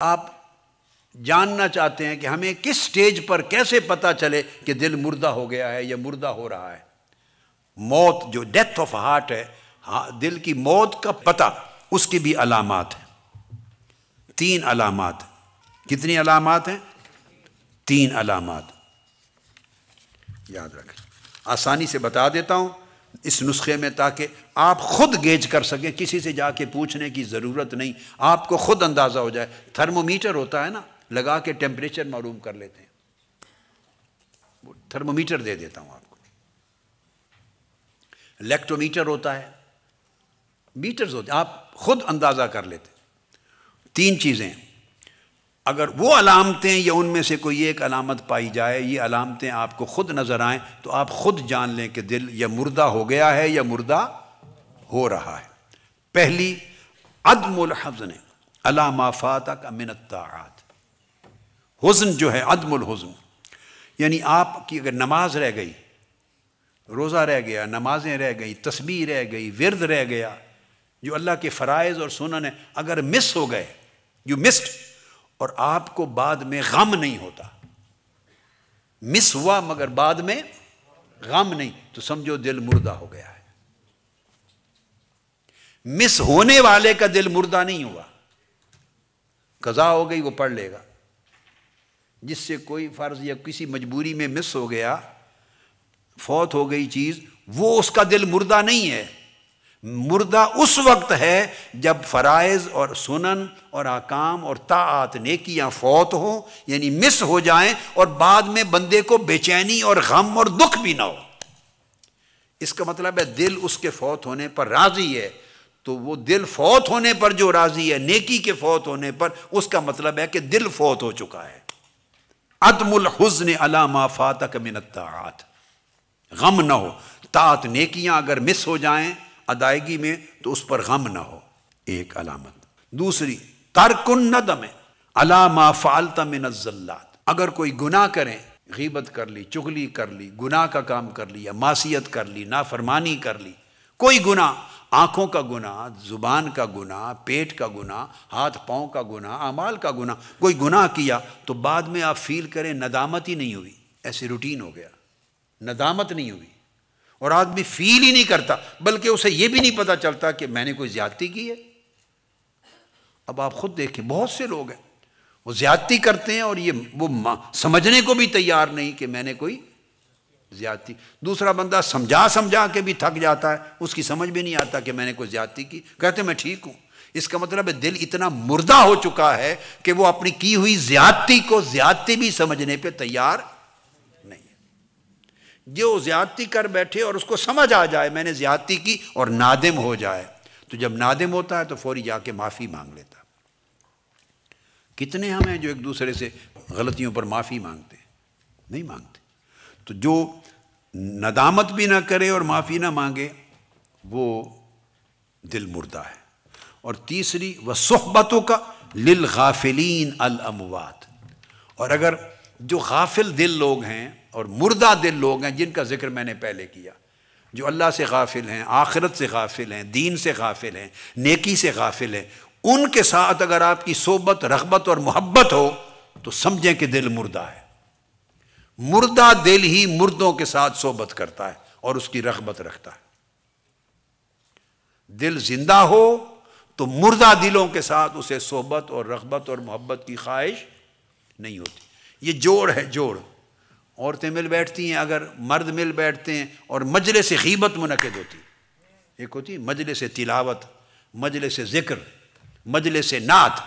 आप जानना चाहते हैं कि हमें किस स्टेज पर कैसे पता चले कि दिल मुर्दा हो गया है या मुर्दा हो रहा है? मौत जो डेथ ऑफ़ हार्ट है हाँ दिल की मौत का पता, उसकी भी अलामत है। तीन अलामत। कितनी अलामत हैं? तीन अलामत। याद रखें। आसानी से बता देता हूँ। इस नुस्खे में ताकि आप खुद गेज कर सकें, किसी से जाके पूछने की ज़रूरत नहीं, आपको खुद अंदाज़ा हो जाए। थर्मोमीटर होता है ना, लगा के टेम्परेचर मालूम कर लेते हैं। थर्मोमीटर दे देता हूँ आपको। इलेक्ट्रोमीटर होता है, मीटर्स होते आप खुद अंदाज़ा कर लेते हैं। तीन चीज़ें अगर वो अलामतें या उनमें से कोई एक अलामत पाई जाए, ये अलामतें आपको खुद नज़र आएँ तो आप खुद जान लें कि दिल या मुर्दा हो गया है या मुर्दा हो रहा है। पहली, अदमुल हजन अलामाफात का मिनतात हुजन जो है, अदमुल हुजन। यानी आपकी अगर नमाज़ रह गई, रोज़ा रह गया, नमाजें रह गई तस्वीर रह गई, विरद रह गया, जो अल्लाह के फ़राइज़ और सुनन है, अगर मिस हो गए यू मिस्ड और आपको बाद में गम नहीं होता। मिस हुआ मगर बाद में गम नहीं तो समझो दिल मुर्दा हो गया है। मिस होने वाले का दिल मुर्दा नहीं हुआ। कजा हो गई, वो पढ़ लेगा। जिससे कोई फ़र्ज़ या किसी मजबूरी में मिस हो गया, फौत हो गई चीज़, वो उसका दिल मुर्दा नहीं है। मुर्दा उस वक्त है जब फ़राइज़ और सुनन और आकाम और ताआत नेकियाँ फौत हो, यानी मिस हो जाएँ और बाद में बंदे को बेचैनी और गम और दुख भी ना हो। इसका मतलब है दिल उसके फौत होने पर राज़ी है तो वो दिल फौत होने पर जो राज़ी है, नेकी के फौत होने पर, उसका मतलब है कि दिल फौत हो चुका है। अदमुल हुजन अलामा फातक मिनत गम ना हो। तात नेकियाँ अगर मिस हो जाएँ अदायगी में तो उस पर गम ना हो। एक अलामत। दूसरी, तर्कुन नदम अलामा फालता में जल्लात अगर कोई गुनाह करें, गीबत कर ली, चुगली कर ली, गुनाह का काम कर लिया मासीत कर ली, नाफरमानी कर ली, कोई गुनाह, आँखों का गुनाह, ज़ुबान का गुनाह, पेट का गुनाह, हाथ, पाँव का गुनाह, अमाल का गुनाह, कोई गुनाह किया तो बाद में आप फील करें, नदामत ही नहीं हुई। ऐसे रूटीन हो गया। नदामत नहीं हुई। और आदमी फील ही नहीं करता, बल्कि उसे यह भी नहीं पता चलता कि मैंने कोई ज्यादती की है। अब आप खुद देखें, बहुत से लोग हैं, वो ज्यादती करते हैं और ये वो समझने को भी तैयार नहीं कि मैंने कोई ज्यादती। दूसरा बंदा समझा समझा के भी थक जाता है, उसकी समझ भी नहीं आता कि मैंने कोई ज्यादती की। कहते, मैं ठीक हूँ। इसका मतलब है, दिल इतना मुर्दा हो चुका है कि वो अपनी की हुई ज्यादती को ज्यादती भी समझने पे तैयार जो ज्यादती कर बैठे और उसको समझ आ जाए, मैंने ज्यादती की और नादिम हो जाए। तो जब नादिम होता है तो फौरी जाके माफ़ी मांग लेता। कितने हम हैं जो एक दूसरे से गलतियों पर माफ़ी मांगते हैं? नहीं मांगते। तो जो नदामत भी ना करे और माफ़ी ना मांगे, वो दिल मुर्दा है। और तीसरी, वह सोहबतों का, लिल गाफिलीन अल अमवात और अगर जो गाफिल दिल लोग हैं और मुर्दा दिल लोग हैं, जिनका ज़िक्र मैंने पहले किया, जो अल्लाह से गाफिल हैं, आखिरत से गाफिल हैं, दीन से गाफिल हैं, नेकी से गाफिल हैं, उनके साथ अगर आपकी सोबत, रगबत और मोहब्बत हो तो समझें कि दिल मुर्दा है। मुर्दा दिल ही मुर्दों के साथ सोबत करता है और उसकी रगबत रखता है। दिल ज़िंदा हो तो मुर्दा दिलों के साथ उसे सोबत और रगबत और मोहब्बत की ख्वाहिश नहीं होती। ये जोड़ है जोड़ औरतें मिल बैठती हैं, अगर मर्द मिल बैठते हैं, और मजले से गीबत मुनद होती। एक होती मजले से तिलावत मजले से ज़िक्र मजले से नात।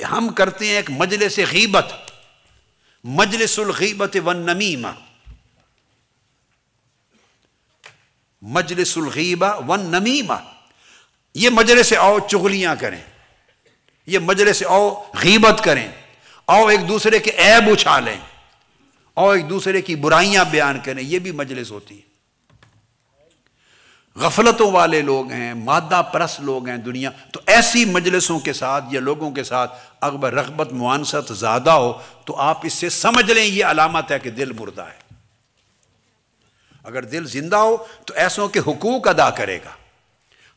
हम करते हैं एक मजले से गीबत मजलिसुलगीबत वन नमीमा। मजलिसुलगीबा वन नमीमा। ये मजले से आओ चुगलियाँ करें। ये मजले से आओ गीबत करें। आओ एक दूसरे के ऐब उछालें और एक दूसरे की बुराइयाँ बयान करें यह भी मजलिस होती है। गफलतों वाले लोग हैं मादा परस लोग हैं दुनिया। तो ऐसी मजलिसों के साथ या लोगों के साथ अकबर रगबत, मुआनसत ज़्यादा हो तो आप इससे समझ लें ये अलामत है कि दिल मुर्दा है। अगर दिल ज़िंदा हो तो ऐसों के हकूक अदा करेगा।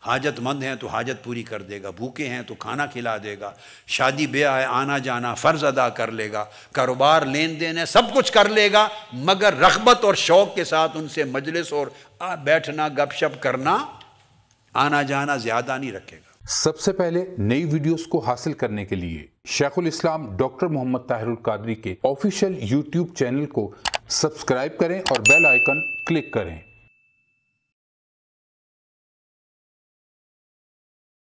हाजतमंद हैं तो हाजत पूरी कर देगा, भूखे हैं तो खाना खिला देगा, शादी ब्याह है, आना जाना, फ़र्ज़ अदा कर लेगा, कारोबार लेन देन है, सब कुछ कर लेगा, मगर रगबत और शौक के साथ उनसे मजलिस और बैठना, गपशप करना, आना जाना ज़्यादा नहीं रखेगा। सबसे पहले नई वीडियोस को हासिल करने के लिए शेखुल इस्लाम, डॉक्टर मोहम्मद ताहिरुल कादरी के ऑफिशियल यूट्यूब चैनल को सब्सक्राइब करें और बेल आइकन क्लिक करें।